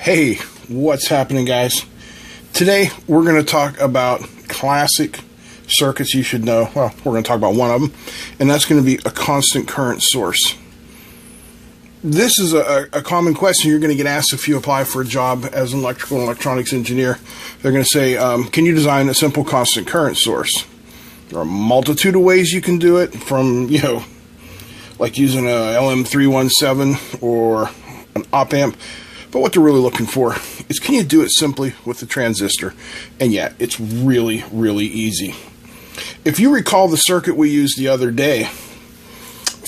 Hey, what's happening, guys? Today we're going to talk about classic circuits you should know. Well, we're going to talk about one of them, and that's going to be a constant current source. This is a, a common question you're going to get asked if you apply for a job as an electrical and electronics engineer. They're going to say, um, Can you design a simple constant current source? There are a multitude of ways you can do it, from, you know, like using a LM317 or an op amp. But what they're really looking for is can you do it simply with the transistor? And yet, it's really, really easy. If you recall the circuit we used the other day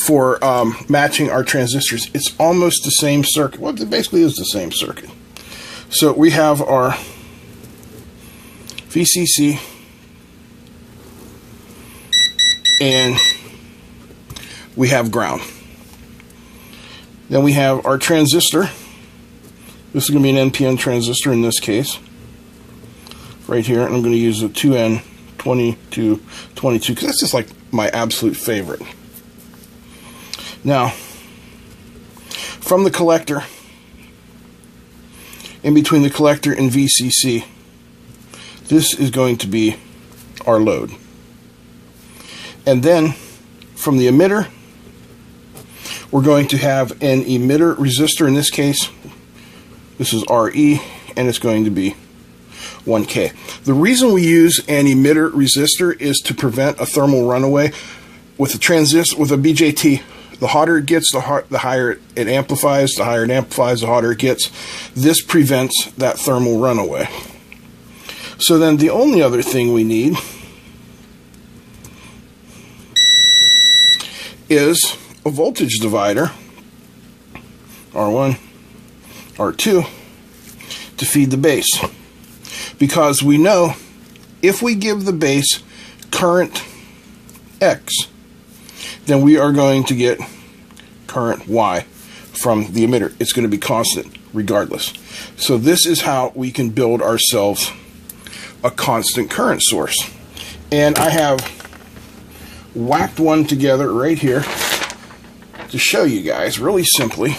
for um, matching our transistors, it's almost the same circuit. Well, it basically is the same circuit. So we have our VCC and we have ground. Then we have our transistor this is going to be an NPN transistor in this case. Right here. And I'm going to use a 2N2222 because that's just like my absolute favorite. Now, from the collector, in between the collector and VCC, this is going to be our load. And then from the emitter, we're going to have an emitter resistor in this case this is RE, and it's going to be 1K. The reason we use an emitter resistor is to prevent a thermal runaway. With a transistor, with a BJT, the hotter it gets, the, the higher it amplifies. The higher it amplifies, the hotter it gets. This prevents that thermal runaway. So then the only other thing we need is a voltage divider, R1, R2 to feed the base. Because we know if we give the base current X, then we are going to get current Y from the emitter. It's going to be constant regardless. So this is how we can build ourselves a constant current source. And I have whacked one together right here to show you guys really simply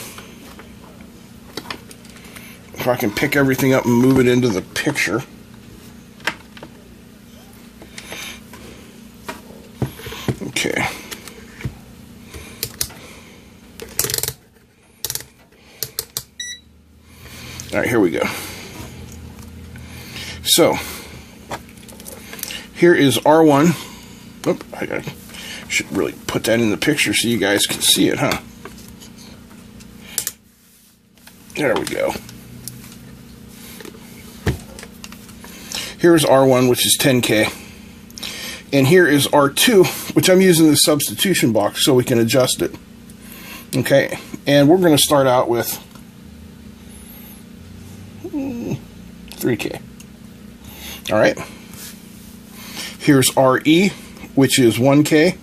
if I can pick everything up and move it into the picture. Okay. All right, here we go. So, here is R1. Oop, I gotta, should really put that in the picture so you guys can see it, huh? There we go. Here's R1, which is 10K. And here is R2, which I'm using the substitution box so we can adjust it. Okay, and we're going to start out with 3K. All right. Here's RE, which is 1K.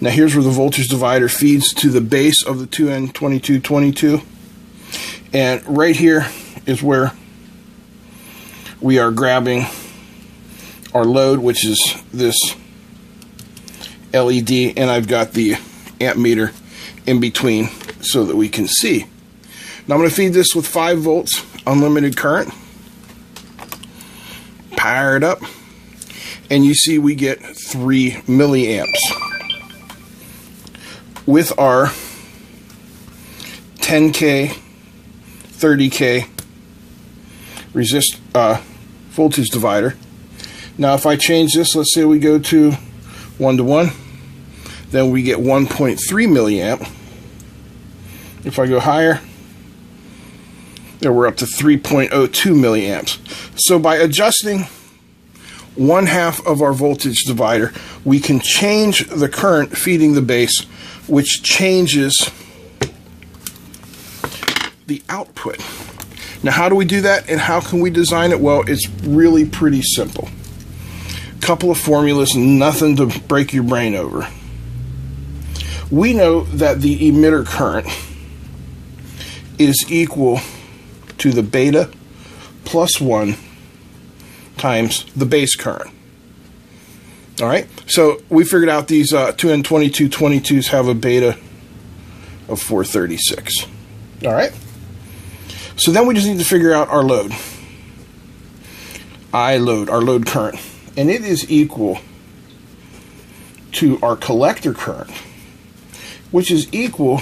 Now here's where the voltage divider feeds to the base of the 2N2222. And right here is where we are grabbing our load, which is this LED, and I've got the amp meter in between so that we can see. Now I'm going to feed this with 5 volts unlimited current. Power it up. And you see we get 3 milliamps. With our 10K, 30K resist uh, voltage divider. Now if I change this, let's say we go to 1 to 1, then we get 1.3 milliamp. If I go higher, then we're up to 3.02 milliamps. So by adjusting one half of our voltage divider, we can change the current feeding the base, which changes the output. Now, how do we do that and how can we design it? Well, it's really pretty simple. Couple of formulas, nothing to break your brain over. We know that the emitter current is equal to the beta plus 1 times the base current. All right, so we figured out these uh, 2N2222s have a beta of 436. All right. So then we just need to figure out our load. I load, our load current. And it is equal to our collector current, which is equal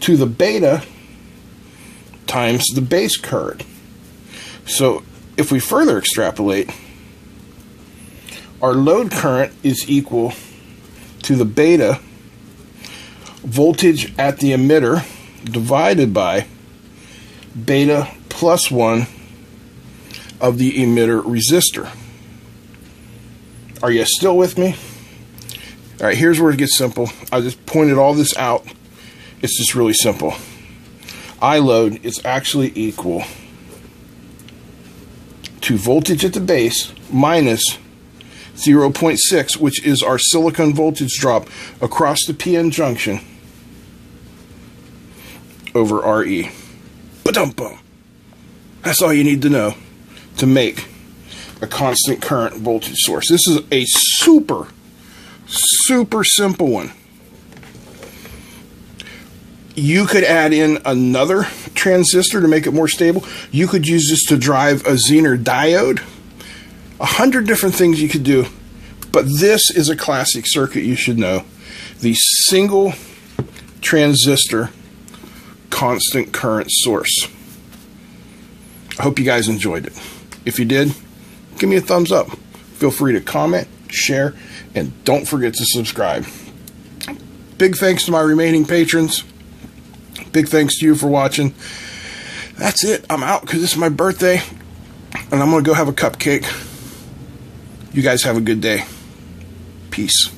to the beta times the base current. So if we further extrapolate, our load current is equal to the beta voltage at the emitter divided by beta plus 1 of the emitter resistor. Are you still with me? All right, here's where it gets simple. I just pointed all this out. It's just really simple. I load is actually equal to voltage at the base minus 0.6, which is our silicon voltage drop across the PN junction over RE. Ba-dum-bum. That's all you need to know to make a constant current voltage source. This is a super, super simple one. You could add in another transistor to make it more stable. You could use this to drive a Zener diode. A hundred different things you could do. But this is a classic circuit you should know. The single transistor constant current source. I hope you guys enjoyed it. If you did, give me a thumbs up. Feel free to comment, share, and don't forget to subscribe. Big thanks to my remaining patrons. Big thanks to you for watching. That's it. I'm out because it's my birthday, and I'm going to go have a cupcake. You guys have a good day. Peace.